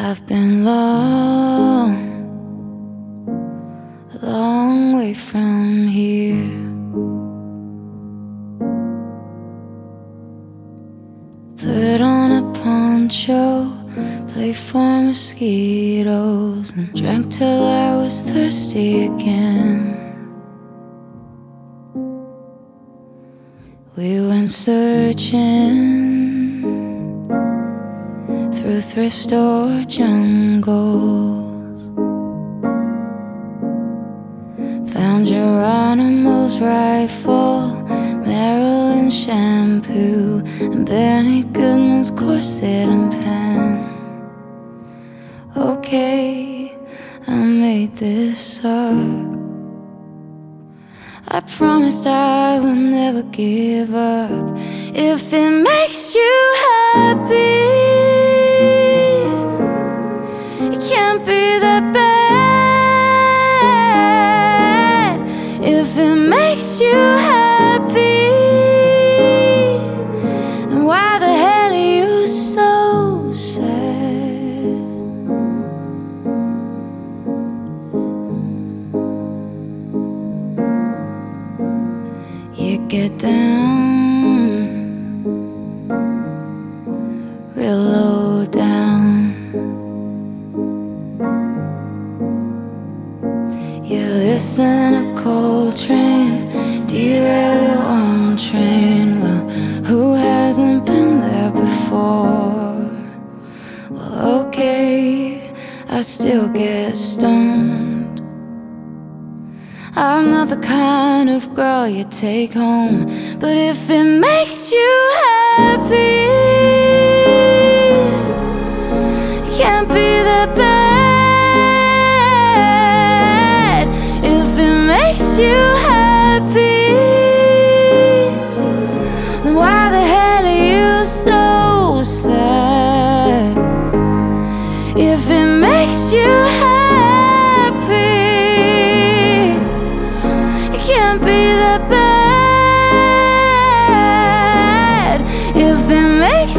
I've been long, a long way from here. Put on a poncho, play for mosquitoes, and drank till I was thirsty again. We went searching thrift store jungles. Found Geronimo's rifle, Marilyn shampoo, and Benny Goodman's corset and pen. Okay, I made this up. I promised I would never give up if it makes you happy. You happy. Then why the hell are you so sad? You get down, real low down. You listen to Coltrane, derail own train. Well, who hasn't been there before? Well, okay, I still get stoned. I'm not the kind of girl you take home, but if it makes you happy, can't be that bad. If it makes you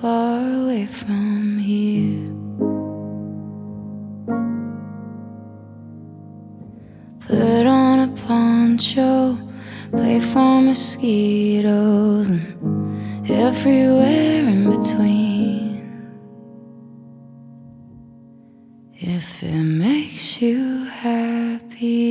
far away from here. Put on a poncho, play for mosquitoes, and everywhere in between. If it makes you happy.